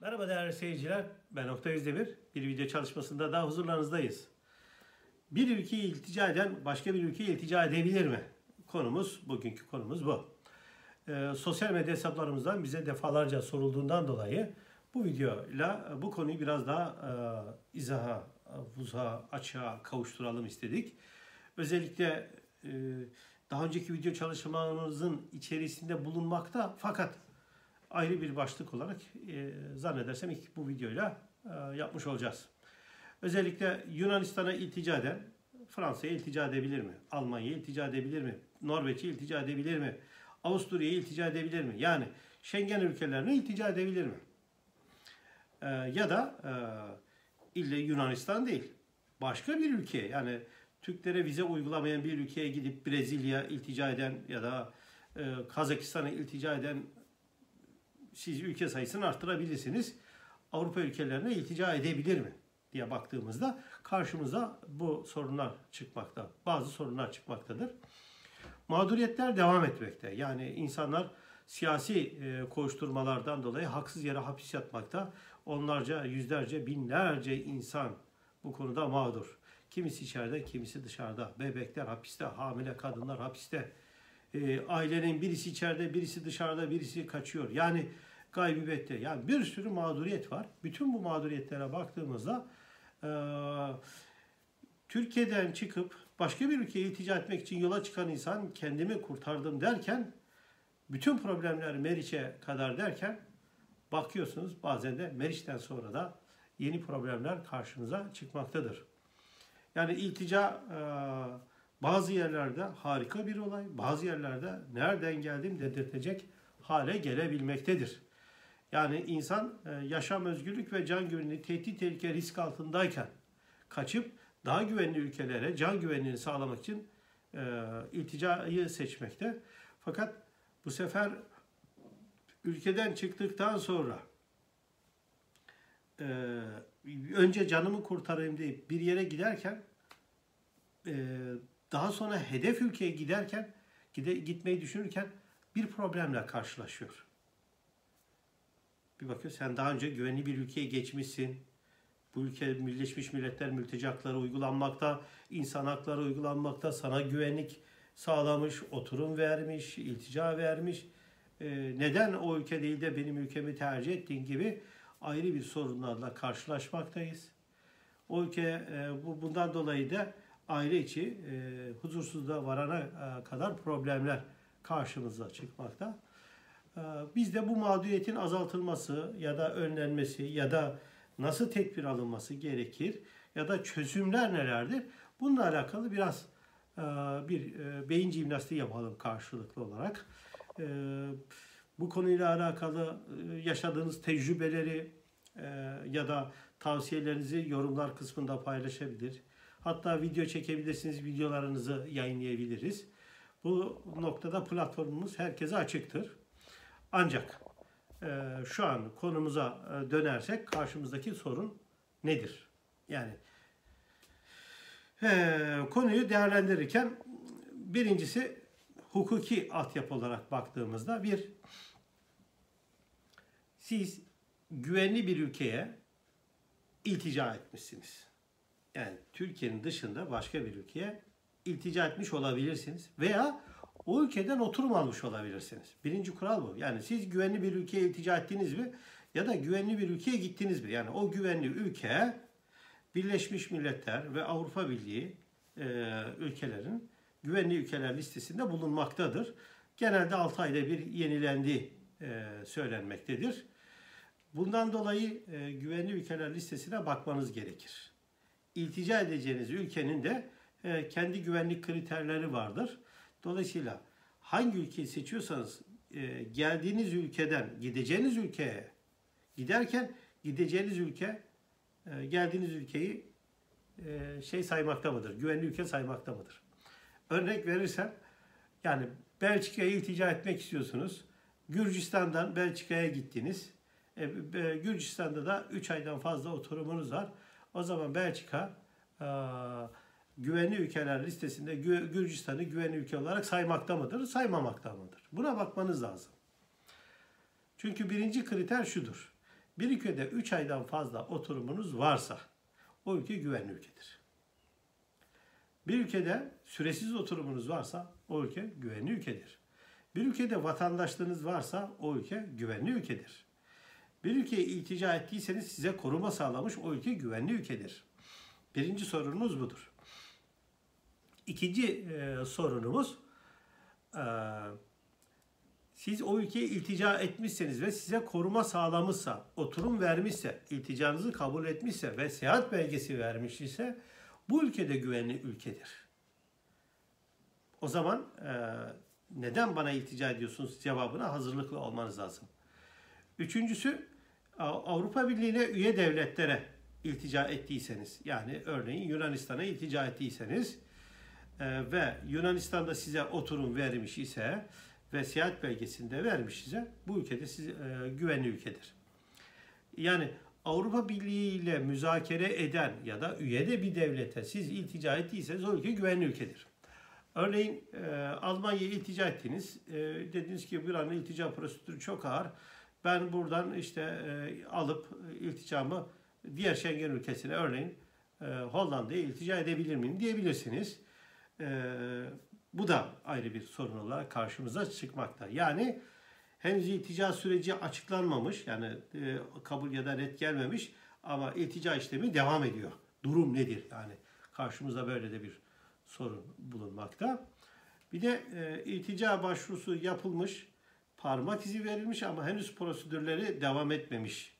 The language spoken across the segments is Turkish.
Merhaba değerli seyirciler. Ben Oktay Özdemir. Bir video çalışmasında daha huzurlarınızdayız. Bir ülkeye iltica eden başka bir ülkeye iltica edebilir mi? Konumuz, bugünkü konumuz bu. Ee, sosyal medya hesaplarımızdan bize defalarca sorulduğundan dolayı bu videoyla bu konuyu biraz daha e, izaha, vuzaha, açığa kavuşturalım istedik. Özellikle e, daha önceki video çalışmalarımızın içerisinde bulunmakta fakat ayrı bir başlık olarak e, zannedersem ilk bu videoyla e, yapmış olacağız. Özellikle Yunanistan'a iltica eden Fransa'ya iltica edebilir mi? Almanya'ya iltica edebilir mi? Norveç'e iltica edebilir mi? Avusturya'ya iltica edebilir mi? Yani Schengen ülkelerine iltica edebilir mi? E, ya da e, ille Yunanistan değil. Başka bir ülkeye yani Türklere vize uygulamayan bir ülkeye gidip Brezilya iltica eden ya da e, Kazakistan'a iltica eden siz ülke sayısını arttırabilirsiniz. Avrupa ülkelerine iltica edebilir mi diye baktığımızda karşımıza bu sorunlar çıkmakta. Bazı sorunlar çıkmaktadır. Mağduriyetler devam etmekte. Yani insanlar siyasi e, koşturmalardan dolayı haksız yere hapis yatmakta. Onlarca, yüzlerce, binlerce insan bu konuda mağdur. Kimisi içeride, kimisi dışarıda. Bebekler hapiste, hamile kadınlar hapiste. E, ailenin birisi içeride, birisi dışarıda, birisi kaçıyor. Yani gaybibette. Yani bir sürü mağduriyet var. Bütün bu mağduriyetlere baktığımızda e, Türkiye'den çıkıp başka bir ülkeye iltica etmek için yola çıkan insan kendimi kurtardım derken bütün problemler Meriç'e kadar derken bakıyorsunuz bazen de Meriç'ten sonra da yeni problemler karşınıza çıkmaktadır. Yani iltica e, bazı yerlerde harika bir olay, bazı yerlerde nereden geldim dedirtecek hale gelebilmektedir. Yani insan e, yaşam özgürlük ve can güvenliği tehdit tehlike risk altındayken kaçıp daha güvenli ülkelere can güvenliğini sağlamak için e, ilticayı seçmekte. Fakat bu sefer ülkeden çıktıktan sonra e, önce canımı kurtarayım deyip bir yere giderken daha sonra hedef ülkeye giderken gitmeyi düşünürken bir problemle karşılaşıyor. Bir bakıyor sen daha önce güvenli bir ülkeye geçmişsin. Bu ülke Birleşmiş Milletler mültecakları uygulanmakta, insan hakları uygulanmakta, sana güvenlik sağlamış, oturum vermiş, iltica vermiş. Ee, neden o ülke değil de benim ülkemi tercih ettiğin gibi ayrı bir sorunlarla karşılaşmaktayız. O ülke e, bu bundan dolayı da aile içi e, huzursuzluğa varana e, kadar problemler karşımıza çıkmakta. Ee, biz de bu mağduriyetin azaltılması ya da önlenmesi ya da nasıl tedbir alınması gerekir ya da çözümler nelerdir? Bununla alakalı biraz e, bir e, beyin jimnastiği yapalım karşılıklı olarak. E, bu konuyla alakalı yaşadığınız tecrübeleri ya da tavsiyelerinizi yorumlar kısmında paylaşabilir. Hatta video çekebilirsiniz, videolarınızı yayınlayabiliriz. Bu noktada platformumuz herkese açıktır. Ancak e, şu an konumuza e, dönersek karşımızdaki sorun nedir? Yani e, konuyu değerlendirirken birincisi hukuki altyapı olarak baktığımızda bir siz güvenli bir ülkeye iltica etmişsiniz. Yani Türkiye'nin dışında başka bir ülkeye iltica etmiş olabilirsiniz veya o ülkeden oturum almış olabilirsiniz. Birinci kural bu. Yani siz güvenli bir ülkeye iltica ettiniz mi ya da güvenli bir ülkeye gittiniz mi? Yani o güvenli ülke Birleşmiş Milletler ve Avrupa Birliği e, ülkelerin güvenli ülkeler listesinde bulunmaktadır. Genelde 6 ayda bir yenilendiği e, söylenmektedir. Bundan dolayı e, güvenli ülkeler listesine bakmanız gerekir. İltica edeceğiniz ülkenin de e, kendi güvenlik kriterleri vardır. Dolayısıyla hangi ülkeyi seçiyorsanız e, geldiğiniz ülkeden gideceğiniz ülkeye giderken gideceğiniz ülke e, geldiğiniz ülkeyi e, şey saymakta mıdır? Güvenli ülke saymakta mıdır? Örnek verirsem yani Belçika'ya iltica etmek istiyorsunuz. Gürcistan'dan Belçika'ya gittiniz. E, e, Gürcistan'da da 3 aydan fazla oturumunuz var. O zaman Belçika e, güvenli ülkeler listesinde Gürcistan'ı güvenli ülke olarak saymakta mıdır, saymamakta mıdır? Buna bakmanız lazım. Çünkü birinci kriter şudur. Bir ülkede 3 aydan fazla oturumunuz varsa o ülke güvenli ülkedir. Bir ülkede süresiz oturumunuz varsa o ülke güvenli ülkedir. Bir ülkede vatandaşlığınız varsa o ülke güvenli ülkedir. Bir ülkeye iltica ettiyseniz size koruma sağlamış o ülke güvenli ülkedir. Birinci sorunumuz budur. İkinci e, sorunumuz e, siz o ülkeye iltica etmişseniz ve size koruma sağlamışsa, oturum vermişse, ilticanızı kabul etmişse ve seyahat belgesi vermiş ise bu ülkede güvenli ülkedir. O zaman e, neden bana iltica ediyorsunuz cevabına hazırlıklı olmanız lazım. Üçüncüsü Avrupa Birliği'ne üye devletlere iltica ettiyseniz yani örneğin Yunanistan'a iltica ettiyseniz e, ve Yunanistan'da size oturum vermiş ise ve seyahat belgesinde vermiş ise bu ülkede siz, e, güvenli ülkedir. Yani Avrupa Birliği ile müzakere eden ya da üye de bir devlete siz iltica ettiyseniz o ülke güvenli ülkedir. Örneğin e, Almanya'ya iltica ettiniz. E, dediniz ki bir an iltica prosedürü çok ağır. Ben buradan işte e, alıp ilticamı diğer Schengen ülkesine örneğin e, Hollanda'ya iltica edebilir miyim diyebilirsiniz. E, bu da ayrı bir sorun olarak karşımıza çıkmakta. Yani henüz iltica süreci açıklanmamış yani e, kabul ya da net gelmemiş ama iltica işlemi devam ediyor. Durum nedir? Yani karşımızda böyle de bir sorun bulunmakta. Bir de e, iltica başvurusu yapılmış, parmak izi verilmiş ama henüz prosedürleri devam etmemiş.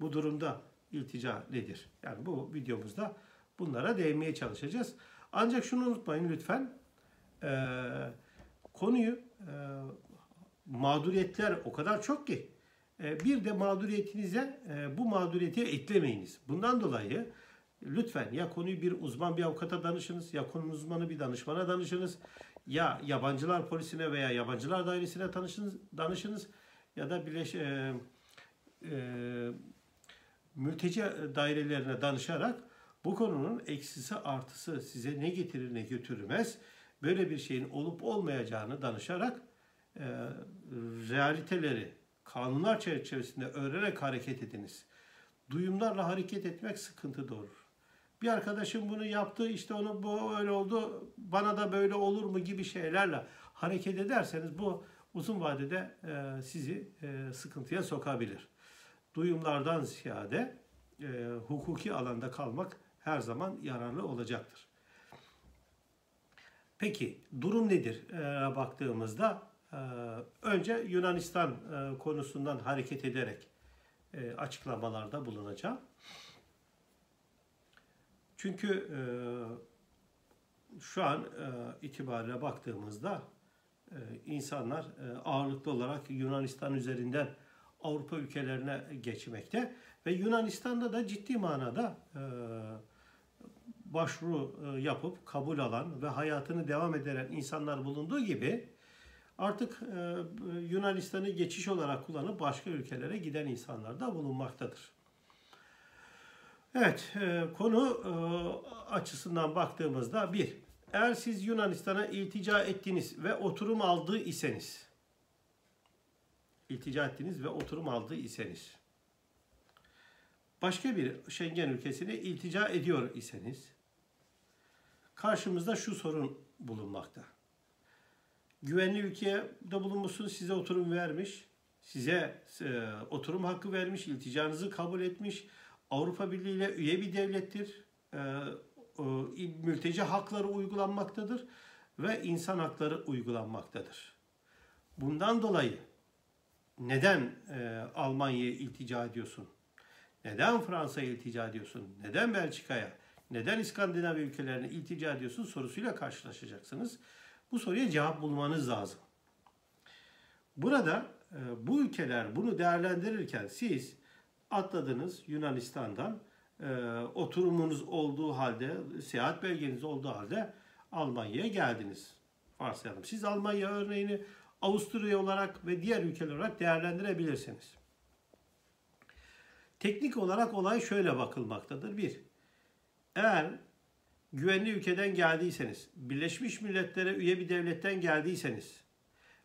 Bu durumda iltica nedir? Yani bu videomuzda bunlara değinmeye çalışacağız. Ancak şunu unutmayın lütfen. E, konuyu e, mağduriyetler o kadar çok ki e, bir de mağduriyetinize e, bu mağduriyeti eklemeyiniz. Bundan dolayı lütfen ya konuyu bir uzman bir avukata danışınız ya konu uzmanı bir danışmana danışınız ya yabancılar polisine veya yabancılar dairesine tanışınız, danışınız ya da birleş e, e, mülteci dairelerine danışarak bu konunun eksisi artısı size ne getirir ne götürmez böyle bir şeyin olup olmayacağını danışarak e, realiteleri kanunlar çerçevesinde öğrenerek hareket ediniz. Duyumlarla hareket etmek sıkıntı doğurur. Bir arkadaşım bunu yaptı işte onu bu öyle oldu bana da böyle olur mu gibi şeylerle hareket ederseniz bu uzun vadede e, sizi e, sıkıntıya sokabilir. Duyumlardan ziyade e, hukuki alanda kalmak her zaman yararlı olacaktır. Peki durum nedir e, baktığımızda? E, önce Yunanistan e, konusundan hareket ederek e, açıklamalarda bulunacağım. Çünkü e, şu an e, itibariyle baktığımızda e, insanlar e, ağırlıklı olarak Yunanistan üzerinden Avrupa ülkelerine geçmekte ve Yunanistan'da da ciddi manada e, başvuru e, yapıp kabul alan ve hayatını devam eden insanlar bulunduğu gibi artık e, Yunanistan'ı geçiş olarak kullanıp başka ülkelere giden insanlar da bulunmaktadır. Evet, e, konu açısından baktığımızda bir, eğer siz Yunanistan'a iltica ettiniz ve oturum aldığı iseniz, iltica ettiniz ve oturum aldığı iseniz, başka bir Schengen ülkesine iltica ediyor iseniz, karşımızda şu sorun bulunmakta. Güvenli ülkeye de bulunmuşsunuz, size oturum vermiş, size e, oturum hakkı vermiş, ilticanızı kabul etmiş, Avrupa Birliği ile üye bir devlettir, e, e, mülteci hakları uygulanmaktadır ve insan hakları uygulanmaktadır. Bundan dolayı neden e, Almanya'ya iltica ediyorsun? Neden Fransa'ya iltica ediyorsun? Neden Belçika'ya? Neden İskandinav ülkelerine iltica ediyorsun sorusuyla karşılaşacaksınız. Bu soruya cevap bulmanız lazım. Burada e, bu ülkeler bunu değerlendirirken siz atladınız Yunanistan'dan e, oturumunuz olduğu halde, seyahat belgeniz olduğu halde Almanya'ya geldiniz. Varsayalım. Siz Almanya örneğini Avusturya olarak ve diğer ülkeler olarak değerlendirebilirsiniz. Teknik olarak olay şöyle bakılmaktadır. Bir, eğer güvenli ülkeden geldiyseniz, Birleşmiş Milletler'e üye bir devletten geldiyseniz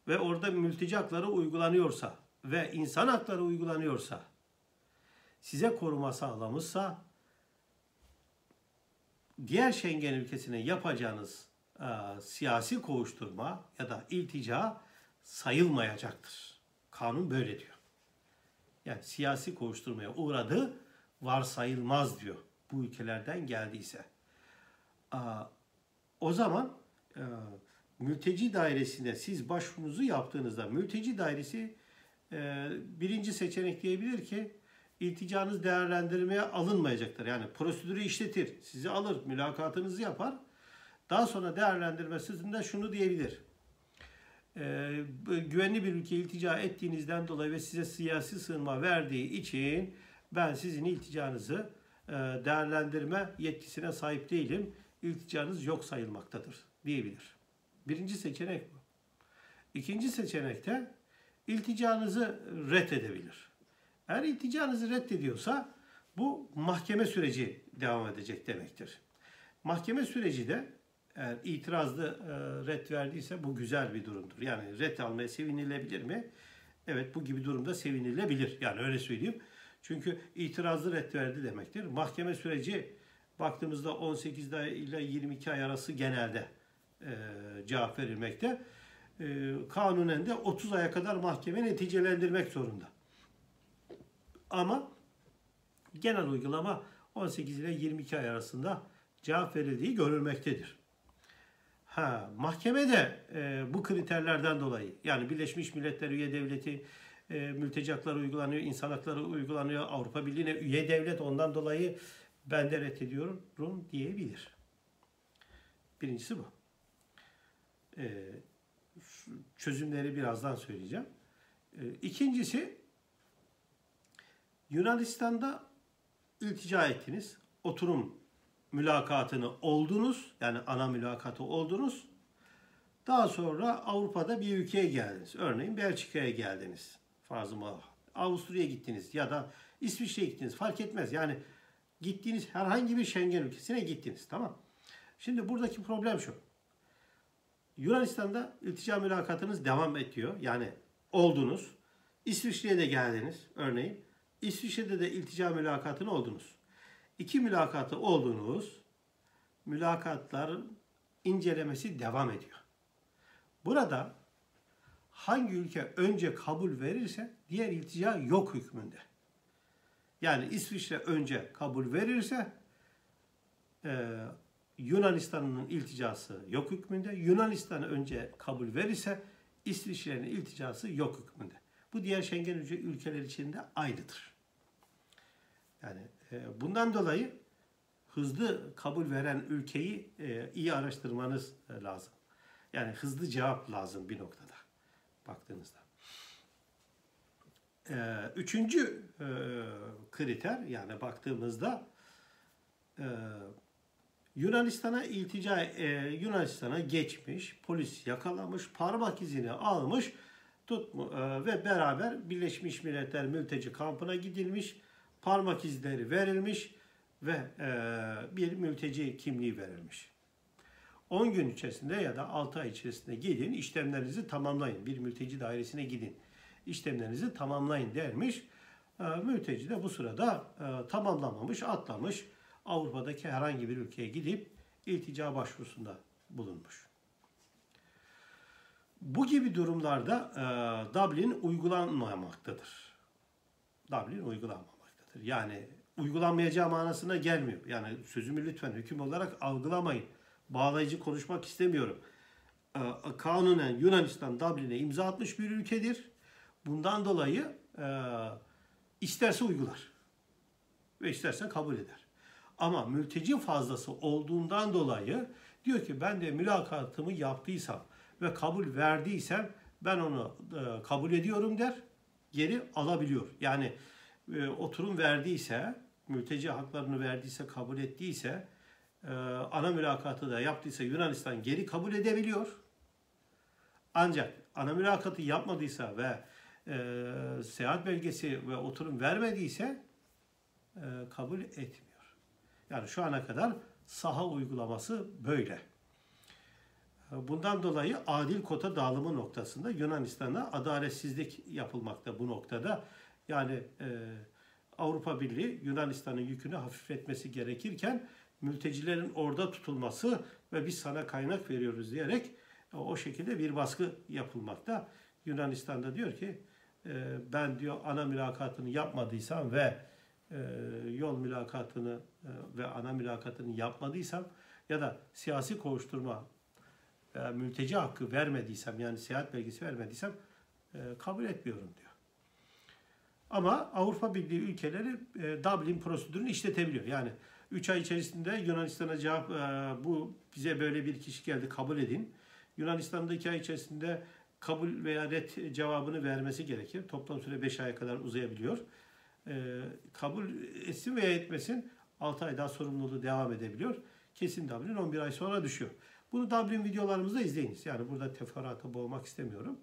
ve orada mülteci hakları uygulanıyorsa ve insan hakları uygulanıyorsa size koruma sağlamışsa diğer Schengen ülkesine yapacağınız e, siyasi kovuşturma ya da iltica sayılmayacaktır. Kanun böyle diyor. Yani siyasi kovuşturmaya uğradı varsayılmaz diyor. Bu ülkelerden geldiyse. O zaman e, mülteci dairesine siz başvurunuzu yaptığınızda mülteci dairesi e, birinci seçenek diyebilir ki ilticanız değerlendirmeye alınmayacaktır. Yani prosedürü işletir, sizi alır, mülakatınızı yapar. Daha sonra değerlendirmesinde şunu diyebilir. E, güvenli bir ülke iltica ettiğinizden dolayı ve size siyasi sığınma verdiği için ben sizin ilticanızı değerlendirme yetkisine sahip değilim. İlticanız yok sayılmaktadır diyebilir. Birinci seçenek bu. İkinci seçenekte ilticanızı reddedebilir. Eğer ilticanızı reddediyorsa bu mahkeme süreci devam edecek demektir. Mahkeme süreci de eğer itirazlı e, red verdiyse bu güzel bir durumdur. Yani red almaya sevinilebilir mi? Evet bu gibi durumda sevinilebilir. Yani öyle söyleyeyim. Çünkü itirazlı red verdi demektir. Mahkeme süreci baktığımızda 18 ile 22 ay arası genelde e, cevap verilmekte. E, kanunen de 30 aya kadar mahkeme neticelendirmek zorunda. Ama genel uygulama 18 ile 22 ay arasında cevap verildiği görülmektedir. Ha, mahkeme de e, bu kriterlerden dolayı yani Birleşmiş Milletler üye devleti e, mülteci hakları uygulanıyor, insan hakları uygulanıyor, Avrupa Birliği'ne üye devlet ondan dolayı ben de reddediyorum diyebilir. Birincisi bu. E, çözümleri birazdan söyleyeceğim. E, ikincisi Yunanistan'da iltica ettiniz. Oturum mülakatını oldunuz. Yani ana mülakatı oldunuz. Daha sonra Avrupa'da bir ülkeye geldiniz. Örneğin Belçika'ya geldiniz. Farzıma Avusturya'ya gittiniz ya da İsviçre'ye gittiniz. Fark etmez. Yani gittiğiniz herhangi bir Schengen ülkesine gittiniz. Tamam. Şimdi buradaki problem şu. Yunanistan'da iltica mülakatınız devam ediyor. Yani oldunuz. İsviçre'ye de geldiniz örneğin. İsviçre'de de iltica mülakatını oldunuz. İki mülakatı oldunuz. Mülakatların incelemesi devam ediyor. Burada hangi ülke önce kabul verirse diğer iltica yok hükmünde. Yani İsviçre önce kabul verirse e, Yunanistan'ın ilticası yok hükmünde. Yunanistan önce kabul verirse İsviçre'nin ilticası yok hükmünde. Bu diğer Schengen ülkeler için de aynıdır. Yani e, bundan dolayı hızlı kabul veren ülkeyi e, iyi araştırmanız e, lazım. Yani hızlı cevap lazım bir noktada baktığınızda. Üçüncü kriter yani baktığımızda Yunanistan'a iltica Yunanistan'a geçmiş, polis yakalamış, parmak izini almış, tut ve beraber Birleşmiş Milletler mülteci kampına gidilmiş parmak izleri verilmiş ve e, bir mülteci kimliği verilmiş. 10 gün içerisinde ya da 6 ay içerisinde gidin işlemlerinizi tamamlayın. Bir mülteci dairesine gidin. İşlemlerinizi tamamlayın dermiş. E, mülteci de bu sırada e, tamamlamamış, atlamış. Avrupa'daki herhangi bir ülkeye gidip iltica başvurusunda bulunmuş. Bu gibi durumlarda e, Dublin uygulanmamaktadır. Dublin uygulanmamaktadır. Yani uygulanmayacağı manasına gelmiyor. Yani sözümü lütfen hüküm olarak algılamayın. Bağlayıcı konuşmak istemiyorum. Ee, kanunen Yunanistan Dublin'e imza atmış bir ülkedir. Bundan dolayı e, isterse uygular ve isterse kabul eder. Ama mülteci fazlası olduğundan dolayı diyor ki ben de mülakatımı yaptıysam ve kabul verdiysem ben onu e, kabul ediyorum der, geri alabiliyor. Yani e, oturum verdiyse, mülteci haklarını verdiyse, kabul ettiyse, e, ana mülakatı da yaptıysa Yunanistan geri kabul edebiliyor. Ancak ana mülakatı yapmadıysa ve e, seyahat belgesi ve oturum vermediyse e, kabul etmiyor. Yani şu ana kadar saha uygulaması böyle. E, bundan dolayı adil kota dağılımı noktasında Yunanistan'a adaletsizlik yapılmakta bu noktada. Yani e, Avrupa Birliği Yunanistan'ın yükünü hafifletmesi gerekirken mültecilerin orada tutulması ve biz sana kaynak veriyoruz diyerek o şekilde bir baskı yapılmakta. Yunanistan'da diyor ki e, ben diyor ana mülakatını yapmadıysam ve e, yol mülakatını e, ve ana mülakatını yapmadıysam ya da siyasi kovuşturma mülteci hakkı vermediysem yani seyahat belgesi vermediysem kabul etmiyorum diyor. Ama Avrupa Birliği ülkeleri Dublin prosedürünü işletebiliyor. Yani 3 ay içerisinde Yunanistan'a cevap bu bize böyle bir kişi geldi kabul edin. Yunanistan'da 2 ay içerisinde kabul veya red cevabını vermesi gerekir. Toplam süre 5 aya kadar uzayabiliyor. E, kabul etsin veya etmesin 6 ay daha sorumluluğu devam edebiliyor. Kesin Dublin 11 ay sonra düşüyor. Bunu Dublin videolarımızda izleyiniz. Yani burada teferruata boğmak istemiyorum.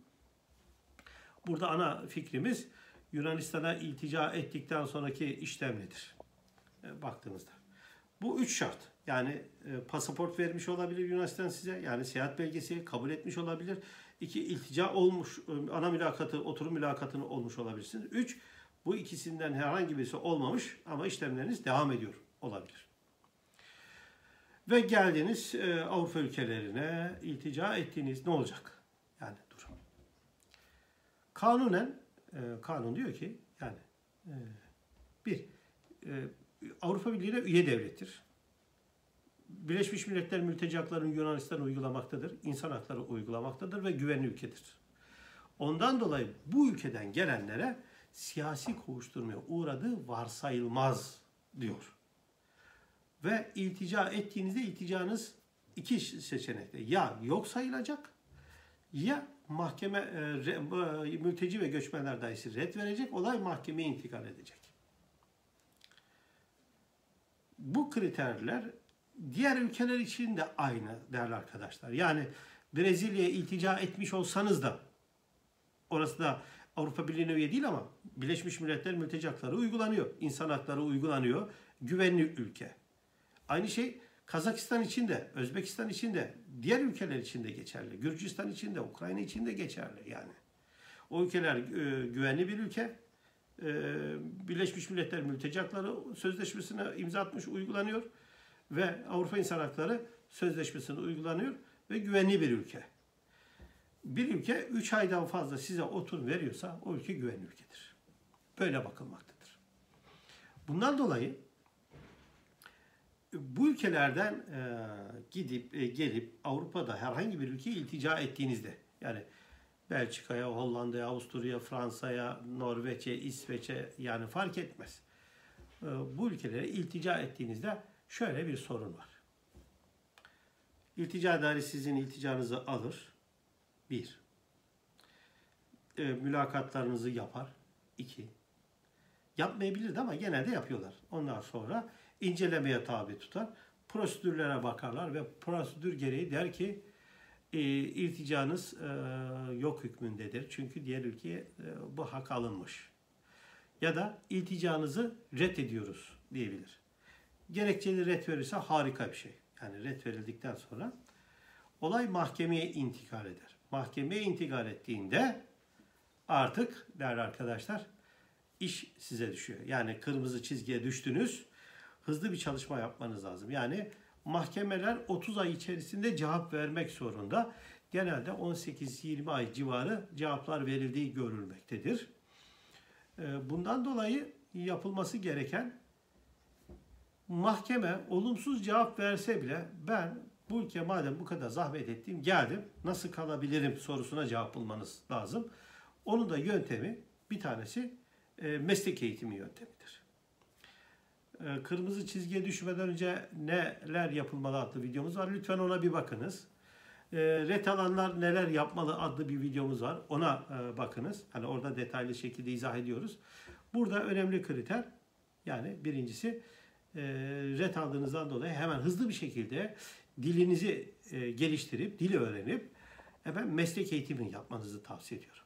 Burada ana fikrimiz Yunanistan'a iltica ettikten sonraki işlem nedir? E, baktığınızda. Bu üç şart. Yani e, pasaport vermiş olabilir Yunanistan size. Yani seyahat belgesi kabul etmiş olabilir. İki, iltica olmuş, e, ana mülakatı, oturum mülakatını olmuş olabilirsiniz. Üç, bu ikisinden herhangi birisi olmamış ama işlemleriniz devam ediyor olabilir. Ve geldiniz e, Avrupa ülkelerine iltica ettiğiniz ne olacak? Yani durum. Kanunen, e, kanun diyor ki yani e, bir, e, Avrupa Birliği'ne üye devlettir. Birleşmiş Milletler mülteci haklarını Yunanistan uygulamaktadır. insan hakları uygulamaktadır ve güvenli ülkedir. Ondan dolayı bu ülkeden gelenlere siyasi kovuşturmaya uğradığı varsayılmaz diyor. Ve iltica ettiğinizde ilticanız iki seçenekte. Ya yok sayılacak ya mahkeme e, re, mülteci ve göçmenler dairesi red verecek, olay mahkemeye intikal edecek. Bu kriterler diğer ülkeler için de aynı değerli arkadaşlar. Yani Brezilya'ya iltica etmiş olsanız da orası da Avrupa Birliği'ne üye değil ama Birleşmiş Milletler mülteci uygulanıyor. İnsan hakları uygulanıyor. Güvenli ülke. Aynı şey Kazakistan için de, Özbekistan için de, diğer ülkeler için de geçerli. Gürcistan için de, Ukrayna için de geçerli yani. O ülkeler e, güvenli bir ülke. E, Birleşmiş Milletler Mülteci Hakları Sözleşmesi'ne imza atmış, uygulanıyor. Ve Avrupa İnsan Hakları Sözleşmesi'ne uygulanıyor ve güvenli bir ülke bir ülke 3 aydan fazla size otur veriyorsa o ülke güvenli ülkedir. Böyle bakılmaktadır. Bundan dolayı bu ülkelerden e, gidip e, gelip Avrupa'da herhangi bir ülkeye iltica ettiğinizde yani Belçika'ya, Hollanda'ya, Avusturya, Fransa'ya, Norveç'e, İsveç'e yani fark etmez. E, bu ülkelere iltica ettiğinizde şöyle bir sorun var. İltica dairesi sizin ilticanızı alır bir, e, mülakatlarınızı yapar. İki, yapmayabilirdi ama genelde yapıyorlar. Ondan sonra incelemeye tabi tutar. Prosedürlere bakarlar ve prosedür gereği der ki e, irticanız e, yok hükmündedir. Çünkü diğer ülkeye e, bu hak alınmış. Ya da ilticanızı reddediyoruz diyebilir. Gerekçeli red verirse harika bir şey. Yani red verildikten sonra olay mahkemeye intikal eder mahkemeye intikal ettiğinde artık değerli arkadaşlar iş size düşüyor. Yani kırmızı çizgiye düştünüz. Hızlı bir çalışma yapmanız lazım. Yani mahkemeler 30 ay içerisinde cevap vermek zorunda. Genelde 18-20 ay civarı cevaplar verildiği görülmektedir. Ee, bundan dolayı yapılması gereken mahkeme olumsuz cevap verse bile ben bu ülke madem bu kadar zahmet ettim geldim nasıl kalabilirim sorusuna cevap bulmanız lazım. Onun da yöntemi bir tanesi e, meslek eğitimi yöntemidir. E, kırmızı çizgiye düşmeden önce neler yapılmalı adlı videomuz var. Lütfen ona bir bakınız. E, ret alanlar neler yapmalı adlı bir videomuz var. Ona e, bakınız. Hani orada detaylı şekilde izah ediyoruz. Burada önemli kriter yani birincisi e, ret aldığınızdan dolayı hemen hızlı bir şekilde dilinizi e, geliştirip, dili öğrenip efendim, meslek eğitimi yapmanızı tavsiye ediyorum.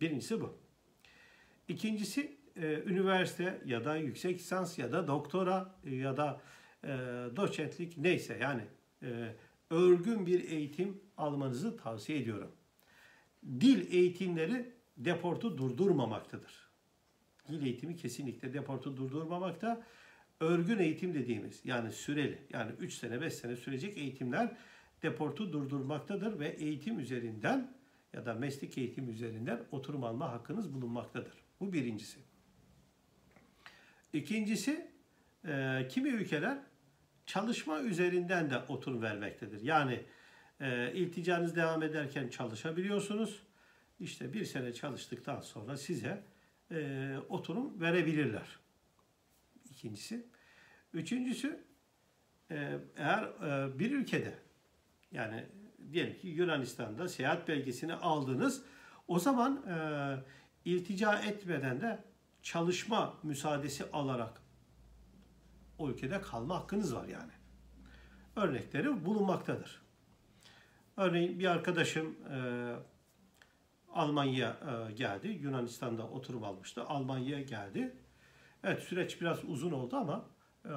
Birincisi bu. İkincisi e, üniversite ya da yüksek lisans ya da doktora ya da e, doçentlik neyse yani e, örgün bir eğitim almanızı tavsiye ediyorum. Dil eğitimleri deportu durdurmamaktadır. Dil eğitimi kesinlikle deportu durdurmamakta. Örgün eğitim dediğimiz yani süreli yani 3 sene 5 sene sürecek eğitimler deportu durdurmaktadır ve eğitim üzerinden ya da meslek eğitim üzerinden oturum alma hakkınız bulunmaktadır. Bu birincisi. İkincisi e, kimi ülkeler çalışma üzerinden de oturum vermektedir. Yani e, ilticanız devam ederken çalışabiliyorsunuz. İşte bir sene çalıştıktan sonra size e, oturum verebilirler. İkincisi. Üçüncüsü e, eğer e, bir ülkede yani diyelim ki Yunanistan'da seyahat belgesini aldınız. O zaman e, iltica etmeden de çalışma müsaadesi alarak o ülkede kalma hakkınız var yani. Örnekleri bulunmaktadır. Örneğin bir arkadaşım e, Almanya e, geldi. Yunanistan'da oturum almıştı. Almanya'ya geldi. Evet süreç biraz uzun oldu ama e,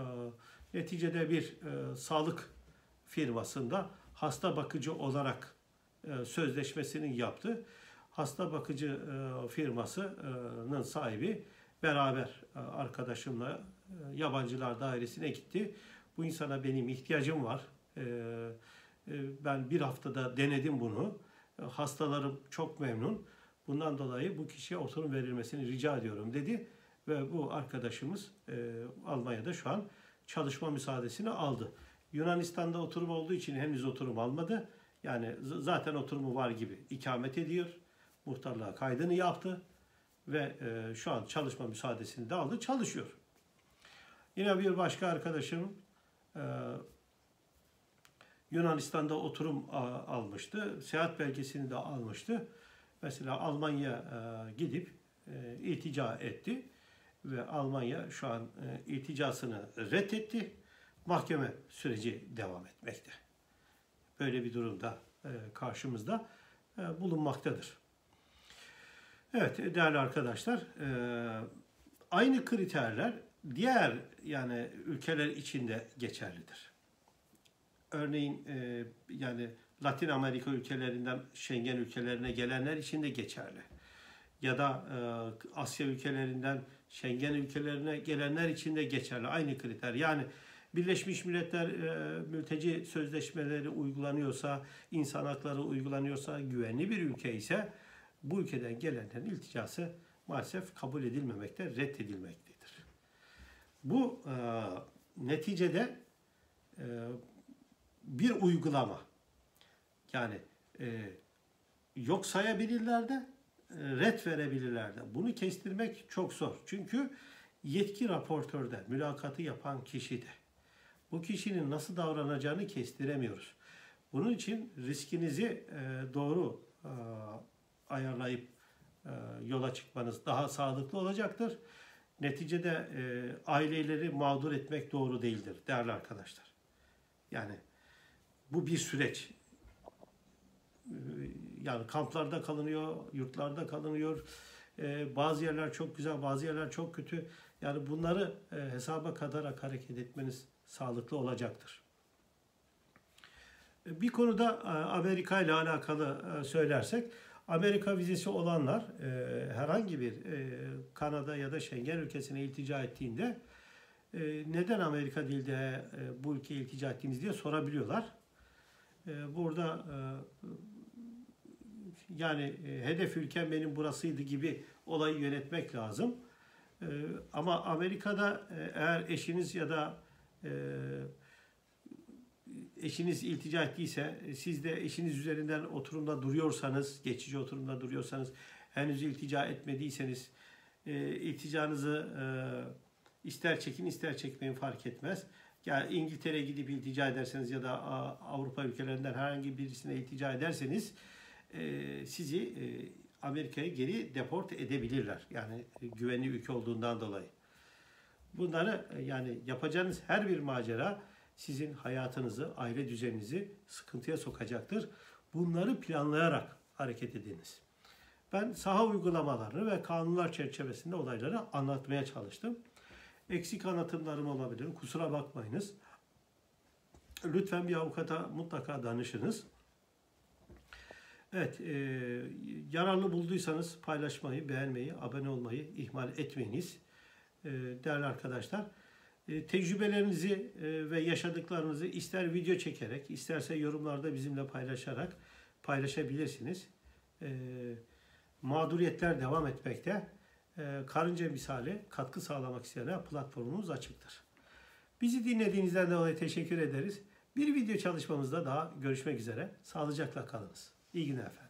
neticede bir e, sağlık firmasında hasta bakıcı olarak e, sözleşmesini yaptı. Hasta bakıcı e, firmasının sahibi beraber e, arkadaşımla e, yabancılar dairesine gitti. Bu insana benim ihtiyacım var. E, ben bir haftada denedim bunu. Hastalarım çok memnun. Bundan dolayı bu kişiye oturum verilmesini rica ediyorum dedi. Ve bu arkadaşımız Almanya'da şu an çalışma müsaadesini aldı. Yunanistan'da oturum olduğu için henüz oturum almadı. Yani zaten oturumu var gibi ikamet ediyor. Muhtarlığa kaydını yaptı ve e, şu an çalışma müsaadesini de aldı, çalışıyor. Yine bir başka arkadaşım e, Yunanistan'da oturum a, almıştı. Seyahat belgesini de almıştı. Mesela Almanya e, gidip e, iltica etti ve Almanya şu an e, ilticasını reddetti. Mahkeme süreci devam etmekte. Böyle bir durumda e, karşımızda e, bulunmaktadır. Evet değerli arkadaşlar e, aynı kriterler diğer yani ülkeler içinde geçerlidir. Örneğin e, yani Latin Amerika ülkelerinden Schengen ülkelerine gelenler için de geçerli. Ya da e, Asya ülkelerinden Schengen ülkelerine gelenler için de geçerli. Aynı kriter. Yani Birleşmiş Milletler e, mülteci sözleşmeleri uygulanıyorsa, insan hakları uygulanıyorsa, güvenli bir ülke ise bu ülkeden gelenlerin ilticası maalesef kabul edilmemekte, reddedilmektedir. Bu e, neticede e, bir uygulama. Yani e, yok sayabilirler de, e, red verebilirler de. Bunu kestirmek çok zor. Çünkü yetki raportörde, mülakatı yapan kişi de bu kişinin nasıl davranacağını kestiremiyoruz. Bunun için riskinizi e, doğru e, ayarlayıp e, yola çıkmanız daha sağlıklı olacaktır. Neticede e, aileleri mağdur etmek doğru değildir değerli arkadaşlar. Yani bu bir süreç. E, yani kamplarda kalınıyor, yurtlarda kalınıyor. E, bazı yerler çok güzel, bazı yerler çok kötü. Yani bunları e, hesaba katarak hareket etmeniz sağlıklı olacaktır. E, bir konuda e, Amerika ile alakalı söylersek, Amerika vizesi olanlar herhangi bir Kanada ya da Schengen ülkesine iltica ettiğinde neden Amerika değil de bu ülkeye iltica ettiğiniz diye sorabiliyorlar. Burada yani hedef ülkem benim burasıydı gibi olayı yönetmek lazım. Ama Amerika'da eğer eşiniz ya da eşiniz iltica ettiyse, siz de eşiniz üzerinden oturumda duruyorsanız, geçici oturumda duruyorsanız, henüz iltica etmediyseniz, e, ilticanızı e, ister çekin ister çekmeyin fark etmez. Ya yani İngiltere'ye gidip iltica ederseniz ya da Avrupa ülkelerinden herhangi birisine iltica ederseniz e, sizi e, Amerika'ya geri deport edebilirler. Yani güvenli ülke olduğundan dolayı. Bunları e, yani yapacağınız her bir macera sizin hayatınızı, aile düzeninizi sıkıntıya sokacaktır. Bunları planlayarak hareket ediniz. Ben saha uygulamalarını ve kanunlar çerçevesinde olayları anlatmaya çalıştım. Eksik anlatımlarım olabilir. Kusura bakmayınız. Lütfen bir avukata mutlaka danışınız. Evet, e, yararlı bulduysanız paylaşmayı, beğenmeyi, abone olmayı ihmal etmeyiniz. E, değerli arkadaşlar, tecrübelerinizi e, ve yaşadıklarınızı ister video çekerek, isterse yorumlarda bizimle paylaşarak paylaşabilirsiniz. E, mağduriyetler devam etmekte. E, karınca misali katkı sağlamak isteyenler platformumuz açıktır. Bizi dinlediğinizden dolayı teşekkür ederiz. Bir video çalışmamızda daha görüşmek üzere. Sağlıcakla kalınız. İyi günler efendim.